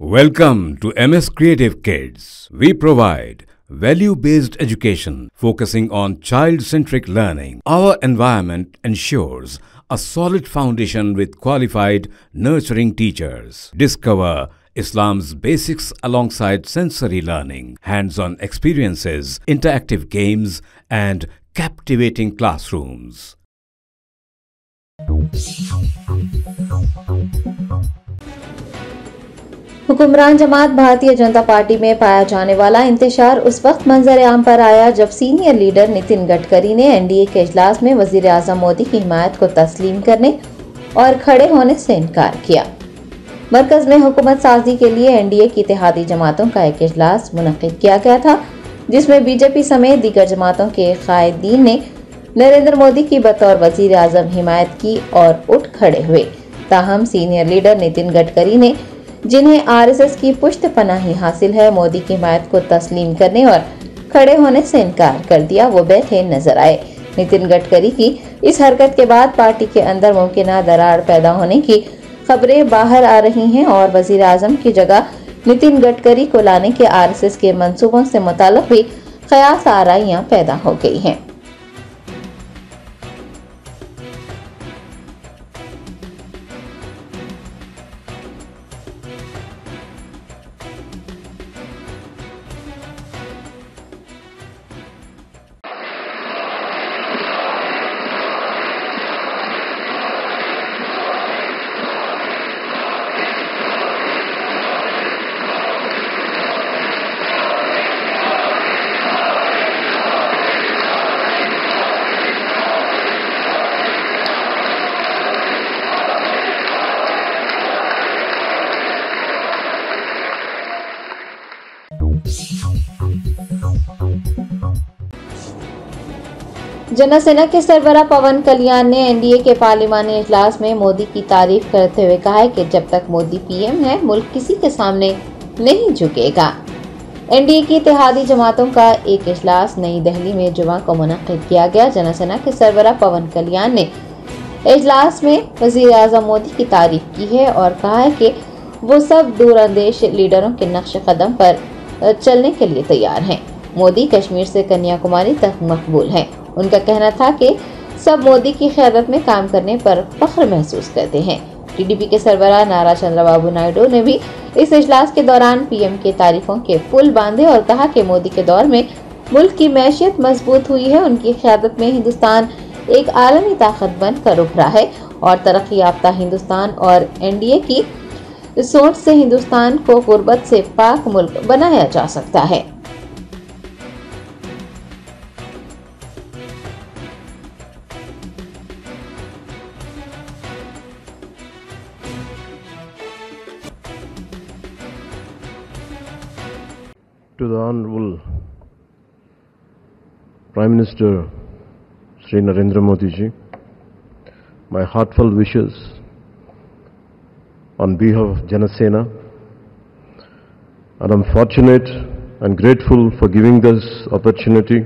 Welcome to MS Creative Kids. We provide value based education focusing on child centric learning. Our environment ensures a solid foundation with qualified, nurturing teachers. Discover Islam's basics alongside sensory learning, hands on experiences, interactive games, and captivating classrooms. हुक्मरान जमात Bharatiya Janata party में पाया जाने वाला इंतशार उस वक्त मंजर आम पर आया जब सीनियर लीडर नितिन गडकरी ने एनडीए के इजलास में वज़ीर आज़म मोदी की हिमायत को तस्लीम करने और खड़े होने से इनकार किया। मरकज में हुकूमत साजी के लिए एनडीए की इतिहादी जमातों का एक अजलास मुनद किया गया था, जिसमें बीजेपी समेत दीगर जमातों के कायदीन ने नरेंद्र मोदी की बतौर वज़ीर आज़म हिमायत की और उठ खड़े हुए। ताहम सीनियर लीडर नितिन गडकरी ने जिन्हें आरएसएस की पुष्ट पनाही हासिल है। मोदी की हिमायत को तस्लीम करने और खड़े होने से इनकार कर दिया, वो बैठे नज़र आए। नितिन गडकरी की इस हरकत के बाद पार्टी के अंदर मुमकिन दरार पैदा होने की खबरें बाहर आ रही हैं और वज़ीर आज़म की जगह नितिन गडकरी को लाने के आरएसएस के मंसूबों से मुतालिक भी खयास आराइयाँ पैदा हो गई हैं। जनसेना के सरबरा पवन कल्याण ने एनडीए के पार्लिमानी इजलास में मोदी की तारीफ़ करते हुए कहा है कि जब तक मोदी पीएम है, मुल्क किसी के सामने नहीं झुकेगा। एनडीए की इतिहादी जमातों का एक इजलास नई दिल्ली में जुमा को मुनद किया गया। जनसेना के सरबरा पवन कल्याण ने इजलास में वज़ीर अजम मोदी की तारीफ़ की है और कहा है कि वो सब दूरंदेश लीडरों के नक्श कदम पर चलने के लिए तैयार हैं। मोदी कश्मीर से कन्याकुमारी तक मकबूल हैं। उनका कहना था कि सब मोदी की क्यादत में काम करने पर फख्र महसूस करते हैं। टीडीपी के सरबराह नारा चंद्रबाबू नायडू ने भी इस इजलास के दौरान पीएम के तारीफों के पुल बांधे और कहा कि मोदी के दौर में मुल्क की मैशियत मज़बूत हुई है। उनकी क्यादत में हिंदुस्तान एक आलमी ताकत बनकर उभरा है और तरक्की याफ्ता हिंदुस्तान और एनडीए की सोच से हिंदुस्तान को गुर्बत से पाक मुल्क बनाया जा सकता है। The Honorable Prime Minister Sri Narendra Modi ji, my heartfelt wishes on behalf of Janasena. And I'm fortunate and grateful for giving this opportunity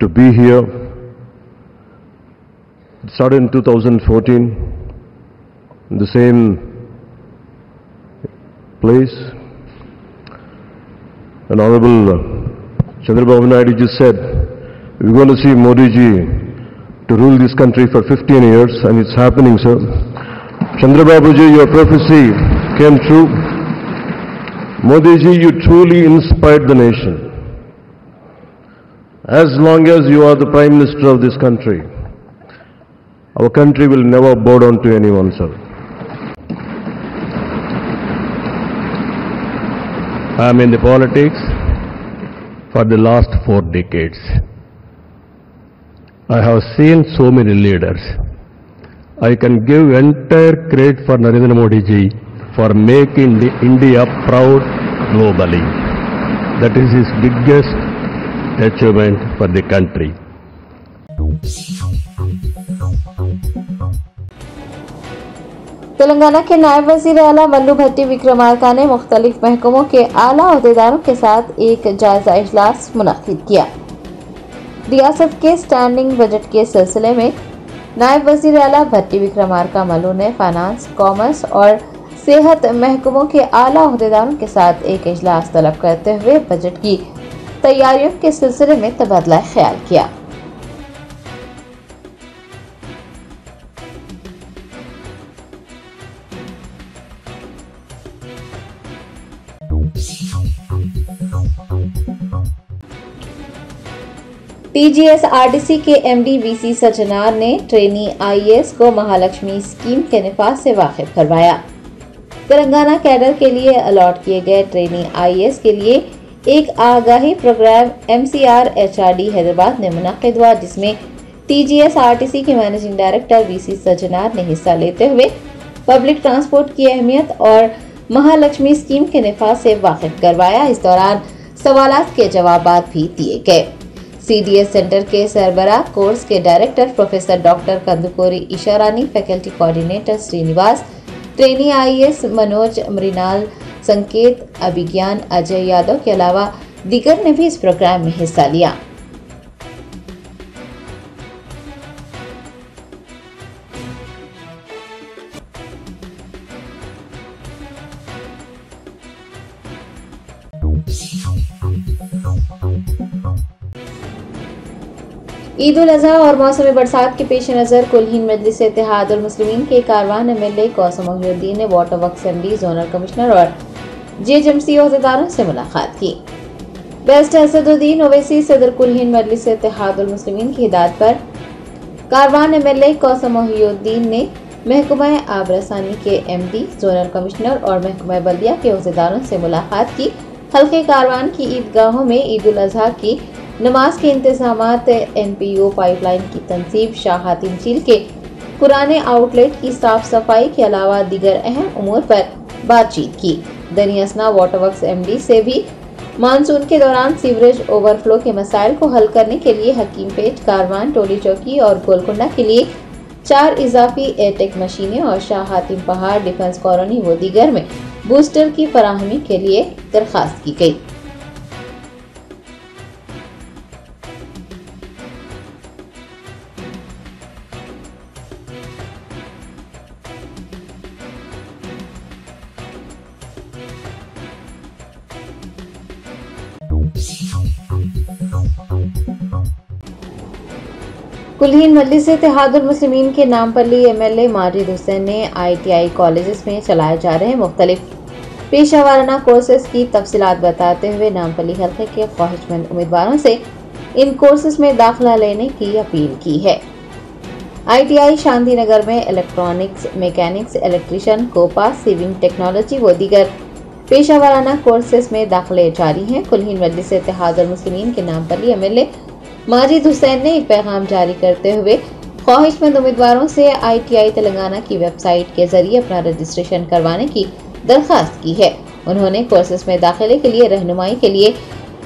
to be here. It started in 2014 in the same place and Honorable Chandrababu Naidu just said, we're going to see Modi ji to rule this country for 15 years, and it's happening, sir. Chandrababu ji, your prophecy came true. Modi ji, you truly inspired the nation. As long as you are the Prime Minister of this country, our country will never bow down to anyone, sir. I am in the politics for the last four decades. I have seen so many leaders. I can give entire credit for Narendra Modi ji for making the India proud globally. That is his biggest achievement for the country. Telangana के नायब वज़ीर अला मल्लू भट्टी विक्रमार्का ने मुख्तलिफ़ महकमों के आला अहदेदारों के साथ एक जायजा इजलास मुनद किया। रियासत के स्टैंडिंग बजट के सिलसिले में नायब वज़ीर अला भट्टी विक्रमार्का मल्लू ने फाइनेंस कॉमर्स और सेहत महकमों के आला अहदेदारों के साथ एक अजलास तलब करते हुए बजट की तैयारियों के सिलसिले में तबादला ख्याल किया। टीजीएसआरटीसी के एमडी वीसी सजनार ने ट्रेनी आईएएस को महालक्ष्मी स्कीम के निफाज से वाकिफ करवाया। तेलंगाना कैडर के लिए अलॉट किए गए ट्रेनी आईएएस के लिए एक आगाही प्रोग्राम एमसीआर एचआरडी हैदराबाद में मुनद हुआ, जिसमें टीजीएसआरटीसी के मैनेजिंग डायरेक्टर वीसी सजनार ने हिस्सा लेते हुए पब्लिक ट्रांसपोर्ट की अहमियत और महालक्ष्मी स्कीम के निफाज से वाकिफ करवाया। इस दौरान सवाल के जवाब भी दिए गए। सीडीएस सेंटर के सरबरा कोर्स के director professor doctor Kandukuri Isharani faculty coordinator Srinivas trainee IAS Manoj Mrinal Sanket Abhigyan Ajay Yadav के अलावा दिगर ने भी इस प्रोग्राम में हिस्सा लिया। ईद अजहा और मौसम बरसात के पेश नज़र कुलहीन मजलिस इतिहाद मुस्लिमीन के Karwan M L A Kausam Mohiuddin ने water work MD zonal commissioner और जे जमसी अहदेदारों से मुलाकात की। बेस्ट असदुद्दीन ओवैसी सदर कुलहीन मजलिस इतिहाद मुस्लिमीन की हिदायत पर Karwan M L A Kausar Mohiuddin ने महकमा आबरसानी के एम डी, जोनल कमिश्नर और महकमा बल्दिया के अहदेदारों से मुलाकात की। हल्के कारवान की ईदगाहों में ईद अजहा की नमाज़ के इंतज़ाम एन पी ओ पाइपलाइन की तनसीब शाह हातिम झील के पुराने आउटलेट की साफ़ सफ़ाई के अलावा दीगर अहम उमूर पर बातचीत की। दनियासना वाटर वर्क एम डी से भी मानसून के दौरान सीवरेज ओवरफ्लो के मसाइल को हल करने के लिए हकीम पेट कारवान, टोली चौकी और गोलकुंडा के लिए चार इजाफी एयरटेक मशीनें और शाह हातिम पहाड़ डिफेंस कॉलोनी व दीगर में बूस्टर की फराहमी के लिए दरखास्त की गई। कुलहीन मजलिस मुस्लिमीन के एल ए माजिद हुसैन ने आई टी आई कॉलेज में चलाए जा रहे मुख्तलिफ़ पेशा वाराना कोर्सेज की तफसीत बताते हुए नामपली हल्के के ख्वाहिशमंद उम्मीदवारों से इन कोर्सेज में दाखिला लेने की अपील की है। I T I Shanti Nagar में electronics, mechanics, electrician, COPA, sewing technology व दीगर पेशा वाराना कोर्सेज में दाखिले जारी हैं। कुलहीन मजलिस मुस्लिमीन के नाम पर एम एल माजिद हुसैन ने एक पैगाम जारी करते हुए ख्वाहिशमंद उम्मीदवारों से आईटीआई तेलंगाना की वेबसाइट के ज़रिए अपना रजिस्ट्रेशन करवाने की दरखास्त की है। उन्होंने कोर्सेज में दाखिले के लिए रहनुमाई के लिए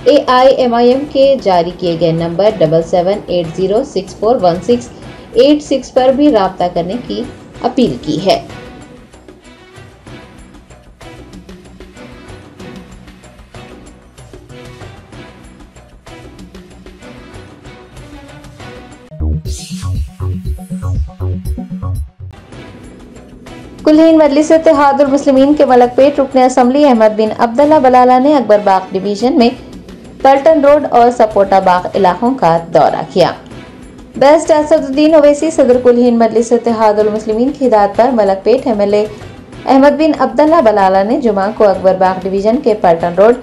ए आई एम आई एम के जारी किए गए number double seven eight zero six four one six eight six पर भी रबता करने की अपील की है। कुलहीन मजलिस मुस्लिमीन के मलकपेट रुकन असम्बली अहमद बिन अब्दुल्ला बलाला ने अकबर बाग डिवीज़न में पल्टन रोड और सपोटा बाग इलाकों का दौरा किया। बेस्ट असदुद्दीन ओवैसी सदर कुलहीन मजलिस मुस्लिमीन की हिदायत पर Malakpet M L A Ahmed bin Abdullah Balala ने जुमा को अकबर बाग डिवीज़न के पल्टन रोड,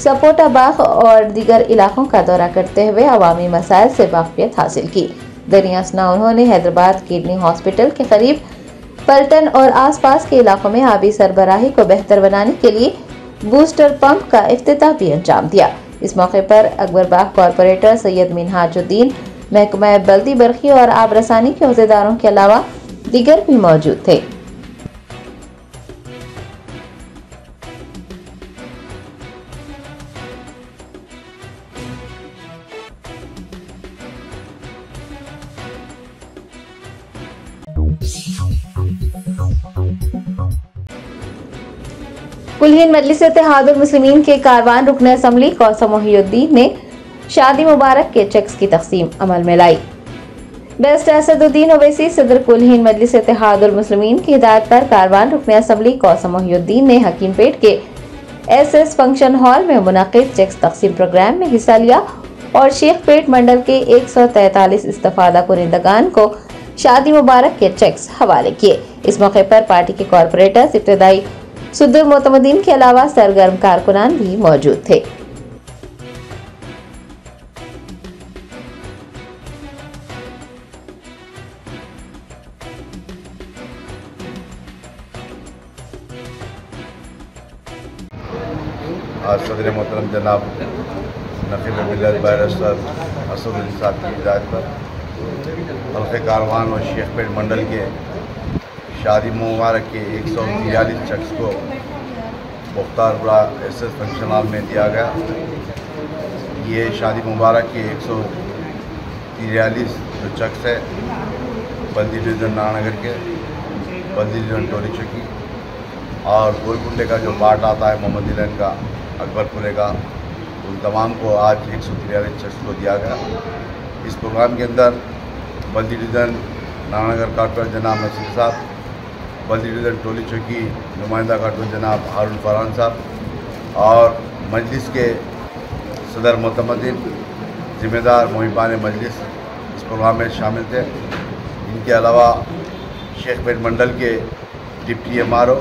सपोटा बाग और दीगर इलाकों का दौरा करते हुए अवामी मसाइल से वाकफियत हासिल की। दरियासना उन्होंने हैदराबाद किडनी हॉस्पिटल के करीब पलटन और आसपास के इलाकों में आबी सरबराही को बेहतर बनाने के लिए बूस्टर पंप का अफ्ताह भी अंजाम दिया। इस मौके पर अकबरबाग कॉरपोरेटर सैयद मिनहाजुद्दीन, महकमा बल्दी बरखी और आबरसानी के अहदेदारों के अलावा दिगर भी मौजूद थे। कुलहीन मजलिस मुस्लिमीन के कारवान रुकन असम्बली कौसम मोहुद्दीन ने शादी मुबारक के चेक्स की तकसीम अमल में लाई। बेस्ट असदुद्दीन ओवैसी सदर कुल हिंद मजलिस मुस्लिमीन की हिदायत पर कारवान रुकन असम्बली कौसम मोहिउद्दीन ने हकीमपेट के एस एस फ़ंक्शन हॉल में मुनद चेक्स तकसीम प्रोग्राम में हिस्सा लिया और शेखपेट मंडल के एक सौ तैतालीस इस्तफादा कुरिंदगान को शादी मुबारक के चेक्स हवाले किए। इस मौके पर पार्टी के कॉरपोरेटर्स, इब्तदाई सुदूर मोतमदीन के अलावा सरगर्म कारकुनान भी मौजूद थे। आज सदर मोहतरम जनाब नकीब मिलत बैरस्तर असद साहब की हिदायत पर। हल्के कारवान और शेखपेट मंडल के शादी मुबारक के एक सौ तिरालीस शख्स को Mukhtarpura S S function hall में दिया गया। ये शादी मुबारक के एक सौ तिरालीस जो शख्स है, बंदी डिवीज़न नानगर के, बंदी डिवीज़न टोली चुकी और गोलकुंडे का जो पार्ट आता है, मोहम्मद इलन का, अकबरपुरे का, उन तमाम को आज एक सौ तिरालीस शख्स को दिया गया। इस प्रोग्राम के अंदर बंदी डिवीज़न नानागर कारपोरेट जनाब नसीर साहब बल्दी डिवीज़न टोली चौकी, नुमाइंदा कारपोरेट जनाब हारून फरहान साहब और मजलिस के सदर मतमदिन ज़िम्मेदार मोहिबान मजलिस इस प्रोग्राम में शामिल थे। इनके अलावा शेखपेट मंडल के डिप्टी एमआरओ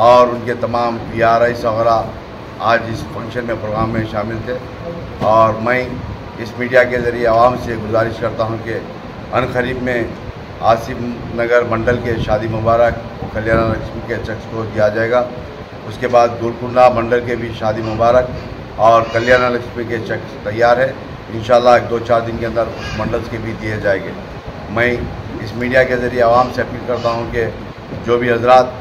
और उनके तमाम पी आर आई वगैरह आज इस फ़ंक्शन में प्रोग्राम में शामिल थे। और मैं इस मीडिया के ज़रिए आवाम से गुजारिश करता हूँ कि अन करीब में आसिफ नगर मंडल के शादी मुबारक कल्याण लक्ष्मी के शख्स को दिया जाएगा। उसके बाद गुलकुंडा मंडल के भी शादी मुबारक और कल्याण लक्ष्मी के शख्स तैयार है। इन एक दो चार दिन के अंदर उस मंडल के भी दिए जाएँगे। मैं इस मीडिया के ज़रिए आवाम से अपील करता हूँ कि जो भी हजरात,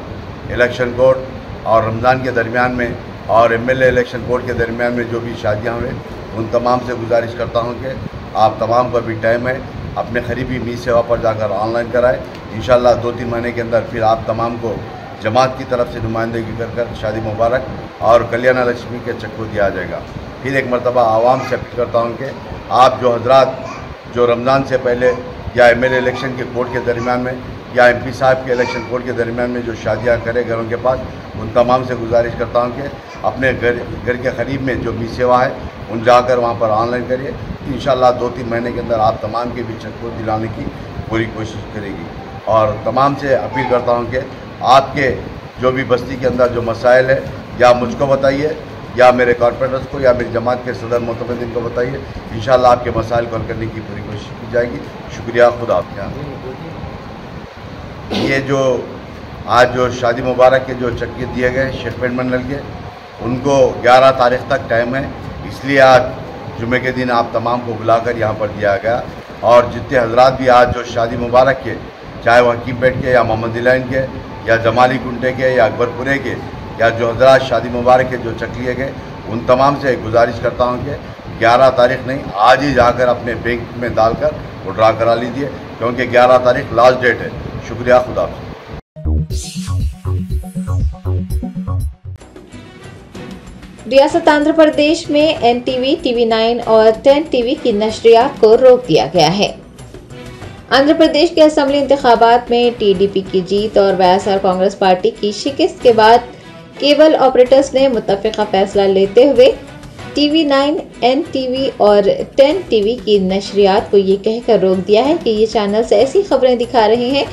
इलेक्शन कोड और रमज़ान के दरमियान में और एमएलए इलेक्शन कोड के दरमियान में जो भी शादियाँ हुए उन तमाम से गुजारिश करता हूँ कि आप तमाम को अभी टाइम है। अपने करीबी मी सेवा पर जाकर ऑनलाइन कराएँ। इन दो तीन महीने के अंदर फिर आप तमाम को जमात की तरफ़ से नुमाइंदगी कर कर शादी मुबारक और कल्याणा लक्ष्मी के चक्को दिया जाएगा। फिर एक मरतबा आवाम से अपील करता हूँ कि आप जो हजरात, जो रमज़ान से पहले या एम एल इलेक्शन के कोर्ट के दरमियान में या एमपी साहब के इलेक्शन कोर्ट के दरमियान में जो शादियाँ करें घरों के पास, उन तमाम से गुजारिश करता हूँ कि अपने घर घर के करीब में जो भी सेवा है, उन जाकर वहाँ पर ऑनलाइन करिए। इन दो तीन महीने के अंदर आप तमाम के चक्कर को दिलाने की पूरी कोशिश करेगी। और तमाम से अपील करता हूँ कि आपके जो भी बस्ती के अंदर जो मसाइल है, या मुझको बताइए, या मेरे कॉरपोरेटर्स को, या मेरी जमात के सदर मतमदिन को बताइए इन आपके मसाइल को हल करने की पूरी कोशिश की जाएगी। शुक्रिया, खुदा आपके यहाँ ये जो आज जो शादी मुबारक के जो चक्के दिए गए शेखपेट मंडल के, उनको 11 तारीख तक टाइम है। इसलिए आज जुमे के दिन आप तमाम को बुलाकर यहाँ पर दिया गया। और जितने हजरात भी आज जो शादी मुबारक के, चाहे वह हकीम हकीमपेट के या मोहम्मद लाइन के, या जमाली कुंटे के, या अकबरपुरे के, या जो हजरात शादी मुबारक के जो चक लिए गए, उन तमाम से गुजारिश करता हूँ कि 11 तारीख नहीं, आज ही जाकर अपने बैंक में डालकर वो ड्रा करा लीजिए, क्योंकि 11 तारीख लास्ट डेट है। शुक्रिया खुदा रियासत आंध्र प्रदेश में एनटीवी, टीवी टीवी नाइन और टेन टीवी की नशरियात को रोक दिया गया है। आंध्र प्रदेश के असम्बली इंतबात में टीडीपी की जीत और वाईएसआर कांग्रेस पार्टी की शिकस्त के बाद केबल ऑपरेटर्स ने मुतफ़ा फैसला लेते हुए टीवी नाइन, एन टीवी और टेन टीवी की नशरियात को ये कहकर रोक दिया है कि ये चैनल्स ऐसी खबरें दिखा रहे हैं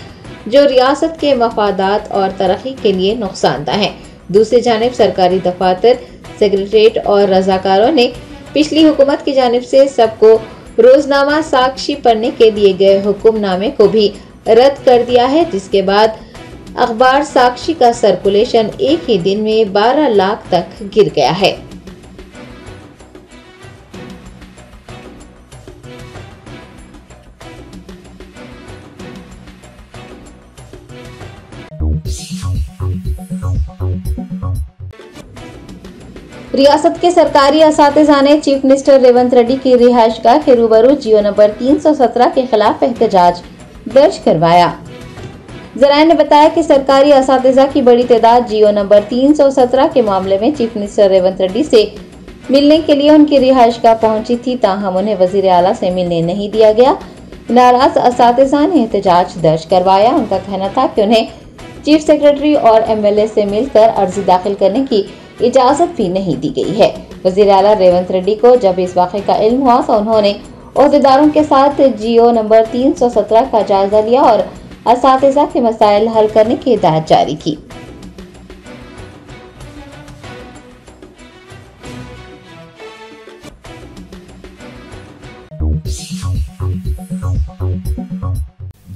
जो रियासत के मफादात और तरक्की के लिए नुकसानदा हैं। दूसरी जानब सरकारी दफातर सेक्रेटरीट और रजाकारों ने पिछली हुकूमत की जानब से सबको रोजनामा साक्षी पढ़ने के दिए गए हुक्मनामे को भी रद्द कर दिया है, जिसके बाद अखबार साक्षी का सर्कुलेशन एक ही दिन में 12 लाख तक गिर गया है। रियासत के सरकारी इस ने चीफ मिनिस्टर रेवंत रेड्डी की रिहाइश गाह के रूबरू जियो नंबर 317 के खिलाफ एहतजाज, दर्ज करवाया। जराये ने बताया कि सरकारी इस की बड़ी तादाद जियो नंबर 317 के मामले में चीफ मिनिस्टर रेवंत रेड्डी से मिलने के लिए उनकी रिहाइश गाह पहुँची थी, ताहम उन्हें वज़ीर अला से मिलने नहीं दिया गया। नाराज़ इस ने एहतजाज दर्ज करवाया। उनका कहना था कि उन्हें चीफ सेक्रेटरी और एमएलए से मिलकर अर्जी दाखिल करने की इजाज़त भी नहीं दी गई है। वजी अला रेवंत रेड्डी को जब इस वाक़े का इल्म हुआ तो उन्होंने अहदेदारों के साथ जियो नंबर 317 का जायजा लिया और इस मसाइल हल करने की हिदायत जारी की।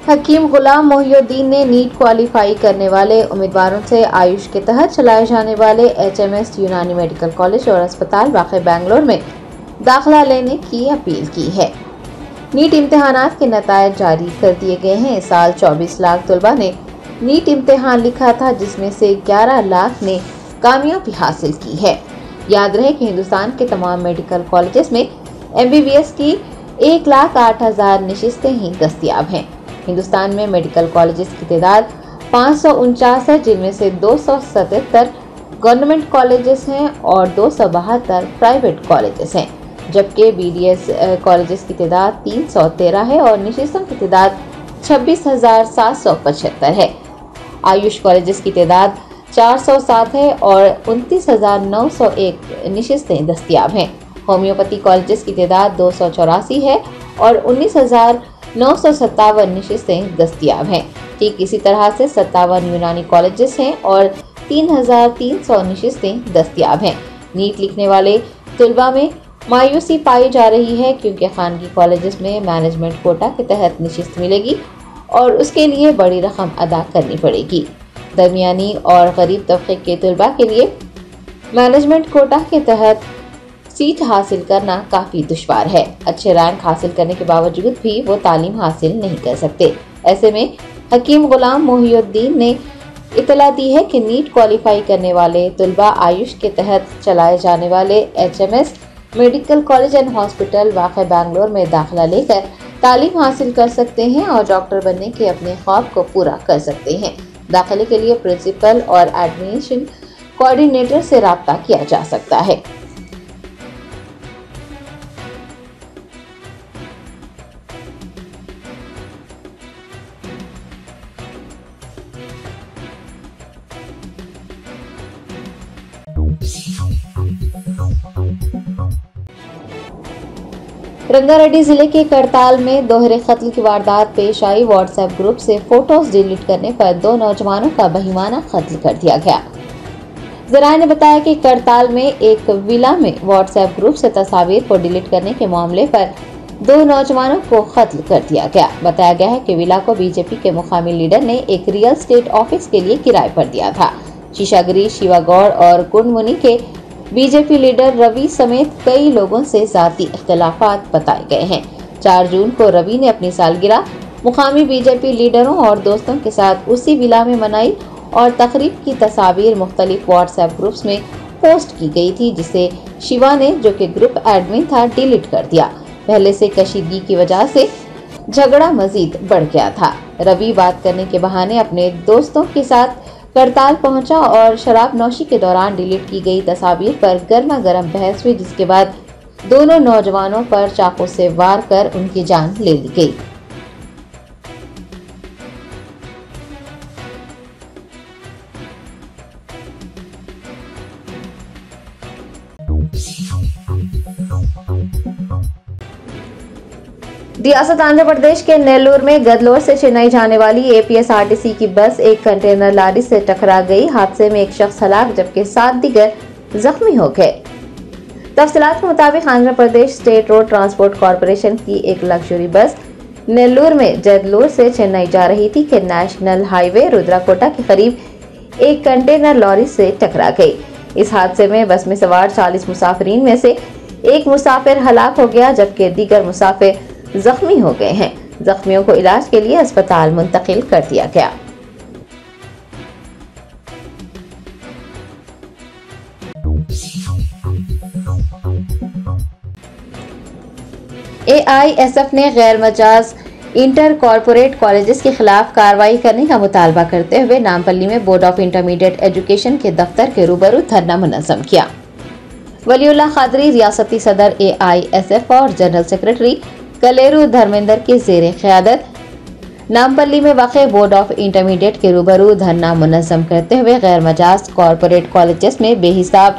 Hakim Ghulam Mohiuddin ने नीट क्वालिफाई करने वाले उम्मीदवारों से आयुष के तहत चलाए जाने वाले एचएमएस यूनानी मेडिकल कॉलेज और अस्पताल वाक़ बेंगलोर में दाखिला लेने की अपील की है। नीट इम्तहान के नतज जारी कर दिए गए हैं। इस साल 24 लाख तलबा ने नीट इम्तहान लिखा था, जिसमें से 11 लाख ने कामयाबी हासिल की है। याद रहे कि हिंदुस्तान के तमाम मेडिकल कॉलेज में एमबीबीएस की एक लाख आठ हज़ार नशस्तें ही दस्तियाब हैं। हिंदुस्तान में मेडिकल कॉलेजेस की तादाद पाँच है, जिनमें से दो सौ सतहत्तर गवर्नमेंट कॉलेजेस हैं और दो सौ बहत्तर प्राइवेट कॉलेजेस हैं, जबकि बीडीएस कॉलेजेस की तादाद 313 है और निशिस्तों की तादाद छब्बीस है। आयुष कॉलेजेस की तादाद 407 है और उनतीस हज़ार नौ सौ एक निशिस्तें दस्तियाब हैं। होम्योपैथी कॉलेजेस की तादाद दो सौ चौरासी है और उन्नीस हज़ार नौ सौ सत्तावन नशस्तें दस्तियाब हैं। ठीक इसी तरह से सत्तावन यूनानी कॉलेजेस हैं और तीन हज़ार तीन सौ नशस्तें दस्तियाब हैं। नीट लिखने वाले तलबा में मायूसी पाई जा रही है क्योंकि खानगी कॉलेजेस में मैनेजमेंट कोटा के तहत नशस्त मिलेगी और उसके लिए बड़ी रकम अदा करनी पड़ेगी। दरमियानी और गरीब तबके के तलबा के लिए मैनेजमेंट कोटा के तहत सीट हासिल करना काफ़ी दुश्वार है। अच्छे रैंक हासिल करने के बावजूद भी वो तालीम हासिल नहीं कर सकते। ऐसे में हकीम गुलाम मोहिउद्दीन ने इतला दी है कि नीट क्वालिफाई करने वाले तलबा आयुष के तहत चलाए जाने वाले HMS, medical college and hospital वाक़ बैंगलोर में दाखिला लेकर तालीम हासिल कर सकते हैं और डॉक्टर बनने के अपने ख्वाब को पूरा कर सकते हैं। दाखिले के लिए प्रिंसिपल और एडमिशन कोऑर्डिनेटर से रबता किया जा सकता है। रंगारेड्डी ज़िले के करताल में दोहरे कत्ल की वारदात पेश आई। व्हाट्सएप ग्रुप से फ़ोटोज़ डिलीट करने पर दो नौजवानों का बहिमाना कत्ल कर दिया गया। जरा ने बताया कि करताल में एक विला में व्हाट्सएप ग्रुप से तस्वीर को डिलीट करने के मामले पर दो नौजवानों को कत्ल कर दिया गया। बताया गया है कि विला को बीजेपी के मुकामी लीडर ने एक रियल स्टेट ऑफ़िस के लिए किराए पर दिया था। शीशागिरी शिवागौड़ और कुंडमुनी के बीजेपी लीडर रवि समेत कई लोगों से जाती इख्तलाफात बताए गए हैं। चार जून को रवि ने अपनी सालगिरह मुकामी बीजेपी लीडरों और दोस्तों के साथ उसी विला में मनाई और तकरीब की तस्वीर मुख्तलिफ़ व्हाट्सएप ग्रुप्स में पोस्ट की गई थी, जिसे शिवा ने, जो कि ग्रुप एडमिन था, डिलीट कर दिया। पहले से कशीदगी की वजह से झगड़ा मजीद बढ़ गया था। रवि बात करने के बहाने अपने दोस्तों के साथ करताल पहुँचा और शराब नौशी के दौरान डिलीट की गई तस्वीर पर गर्मा गर्म बहस हुई, जिसके बाद दोनों नौजवानों पर चाकू से वार कर उनकी जान ले ली गई। रियासत आंध्र प्रदेश के नेल्लूर में गदलोर से चेन्नई जाने वाली एपीएसआरटीसी की बस एक कंटेनर लारी से टकरा गई। हादसे में एक शख्स हलाक, जबकि सात दिगर जख्मी हो गए। तफसलात के मुताबिक Andhra Pradesh state road transport corporation की एक लग्जरी बस नेल्लूर में जदलूर से चेन्नई जा रही थी कि नेशनल हाईवे रुद्राकोटा के करीब एक कंटेनर लॉरी से टकरा गई। इस हादसे में बस में सवार 40 मुसाफिरीन में से एक मुसाफिर हलाक हो गया, जबकि दीगर मुसाफिर जख्मी हो गए हैं। जख्मियों को इलाज के लिए अस्पताल मुंतकिल कर दिया गया। एआईएसएफ ने गैर मजाज इंटर कॉरपोरेट कॉलेजेस के खिलाफ कार्रवाई करने का मुतालबा करते हुए नामपल्ली में बोर्ड ऑफ़ इंटरमीडिएट एजुकेशन के दफ्तर के रूबरू धरना मुनजम किया। वलीउल्ला खादरी, रियासती सदर एआईएसएफ और जनरल सेक्रेटरी कलेरू धर्मेंद्र की जेर क्यादत। नामपल्ली में वाक़ बोर्ड ऑफ़ इंटरमीडिएट के रूबरू धरना मुनजम करते हुए गैर मजाज कॉरपोरेट कॉलेजेस में बेहिसाब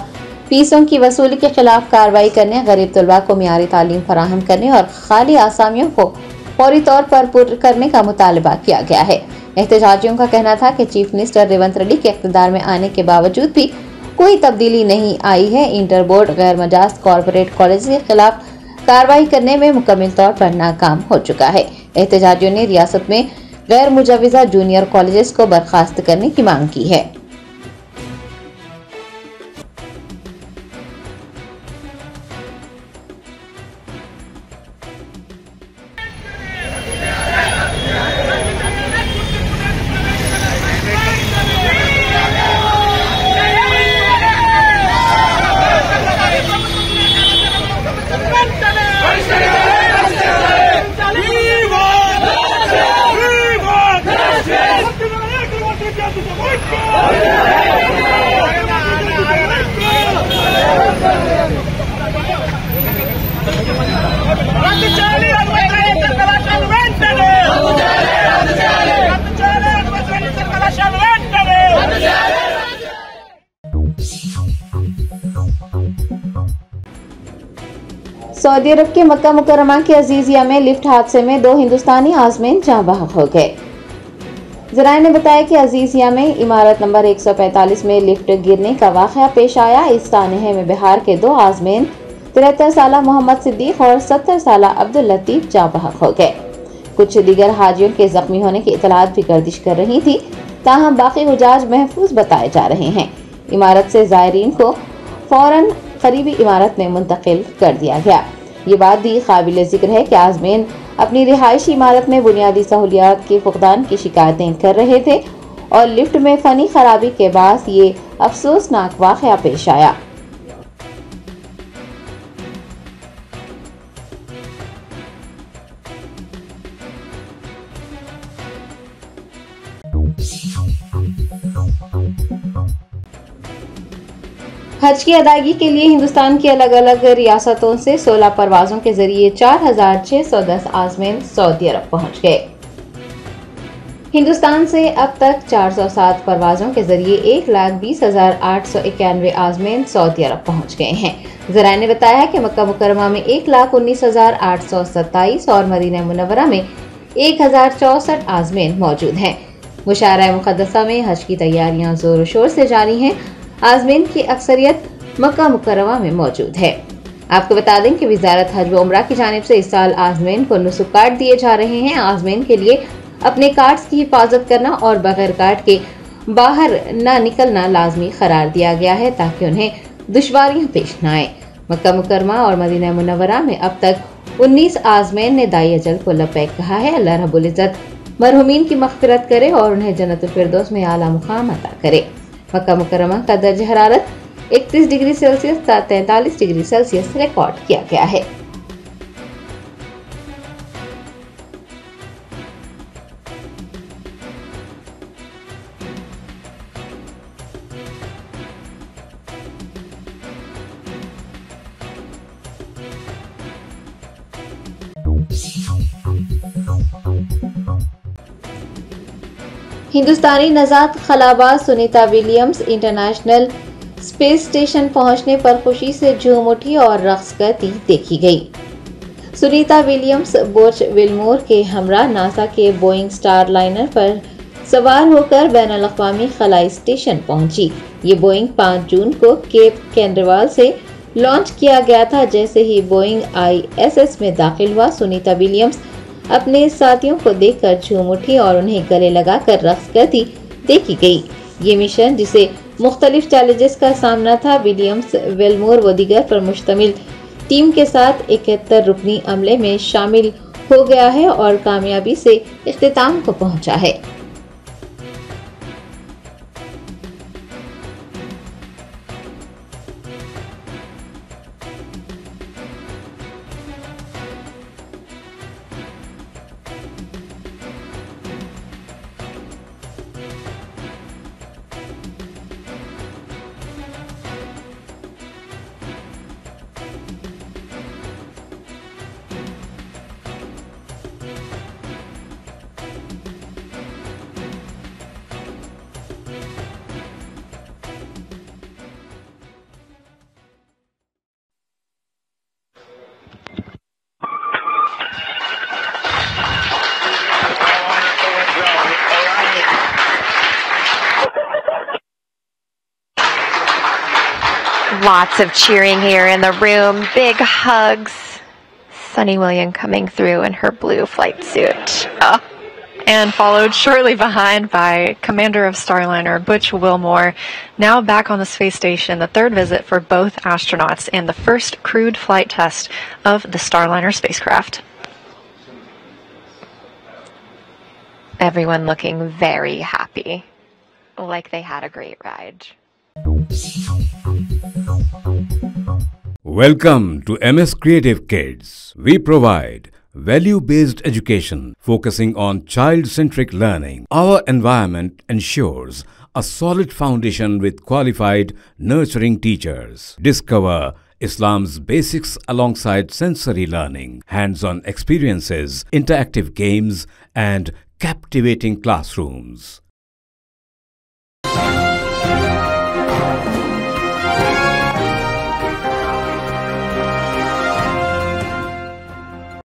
फीसों की वसूली के खिलाफ कार्रवाई करने, गरीब तलबा को मीरी तालीम फराहम करने और खाली आसामियों को फौरी तौर पर पुर करने का मुतालबा किया गया है। एहतजाजियों का कहना था कि चीफ मिनिस्टर रेवंत रेड्डी के इकतदार में आने के बावजूद भी कोई तब्दीली नहीं आई है। इंटर बोर्ड गैर मजाज कॉरपोरेट कॉलेज के खिलाफ कार्रवाई करने में मुकम्मल तौर पर नाकाम हो चुका है। एहतजाजियों ने रियासत में गैर मुजवजा जूनियर कॉलेजेस को बर्खास्त करने की मांग की है। सऊदी अरब के मक्का मुकरमा के अजीजिया में लिफ्ट हादसे में दो हिंदुस्तानी आजमीन जहाँ बहक हो गए। जराये ने बताया कि अजीजिया में इमारत नंबर 145 में लिफ्ट गिरने का वाक़ पेश आया। इस सानहे में बिहार के दो आजमीन, तिहत्तर साल मोहम्मद सिद्दीक और सत्तर साल अब्दुल लतीफ जहाँ बहक हो गए। कुछ दीगर हाजियों के जख्मी होने की इतलात भी गर्दिश कर रही थी। ताहम बाकी हुजाज महफूज बताए जा रहे हैं। इमारत से जायरीन को फ़ौरन करीबी इमारत में मुंतकिल कर दिया गया। ये बात भी काबिल ज़िक्र है कि आजमीन अपनी रिहायशी इमारत में बुनियादी सहूलियात के फुकदान की शिकायतें कर रहे थे और लिफ्ट में फनी खराबी के बाद ये अफसोसनाक वाक़ पेश आया। हज की अदायगी के लिए हिंदुस्तान की अलग अलग रियासतों से 16 परवाजों के ज़रिए 4,610 आजमीन सऊदी अरब पहुँच गए। हिंदुस्तान से अब तक 407 परवाजों के ज़रिए एक लाख बीस हज़ार आठ सौ इक्यानवे आजमीन सऊदी अरब पहुँच गए हैं। जरा ने बताया कि मक्का मुकरमा में एक लाख उन्नीस हज़ार आठ सौ सत्ताईस और मदीना मुनवरा में एक हज़ार चौसठ आजमीन मौजूद हैं। मुशारा मुकदसा में हज की तैयारियाँ ज़ोर शोर से जारी हैं। आजमीन की अक्सरियत मक्का मुकरमा में मौजूद है। आपको बता दें कि वजारत हज उम्र की जानब से इस साल आजमीन को नुसुक कार्ड दिए जा रहे हैं। आजमीन के लिए अपने कार्ड्स की हिफाजत करना और बगैर कार्ड के बाहर न निकलना लाजमी करार दिया गया है ताकि उन्हें दुश्वारियाँ पेश न आए। मक्का मुकरमा और मदीना मुनवरा में अब तक 19 आजमैन ने दाई अजल को लपैक कहा है। अल्लाह रबुल्ज़त मरहुमीन की मगफिरत करे और उन्हें जन्नत फिरदौस में आला मुकाम अता करे। मक्का मुकरमा का दर्ज हरारत 31 डिग्री सेल्सियस तैंतालीस डिग्री सेल्सियस रिकॉर्ड किया गया है। हिंदुस्तानी नजात खलाबाज Sunita Williams international space station पहुँचने पर खुशी से झूम उठी और रक्स करती देखी गई। सुनीता विलियम्स बोच विलमोर के हमरा नासा के बोइंग स्टार लाइनर पर सवार होकर बैन अवी खलाई स्टेशन पहुँची। ये बोइंग 5 जून को केप कैंड्रवाल से लॉन्च किया गया था, जैसे ही बोइंग आईएसएस में दाखिल हुआ। सुनीता विलियम्स अपने साथियों को देखकर झूम उठी और उन्हें गले लगाकर रक्स करती देखी गई। ये मिशन, जिसे मुख्तलिफ़ चैलेंजेस का सामना था विलियम्स वेलमोर व दीगर पर मुश्तमिल टीम के साथ इकहत्तर रुकनी अमले में शामिल हो गया है और कामयाबी से अख्ताम को पहुँचा है। Lots of cheering here in the room, big hugs. Sunny William coming through in her blue flight suit. Oh. and followed shortly behind by Commander of Starliner Butch Wilmore, now back on the space station, the third visit for both astronauts and the first crewed flight test of the Starliner spacecraft. Everyone looking very happy, like they had a great ride. Welcome to MS Creative Kids. We provide value based education focusing on child centric learning. Our environment ensures a solid foundation with qualified, nurturing teachers. Discover Islam's basics alongside sensory learning, hands on experiences, interactive games, and captivating classrooms.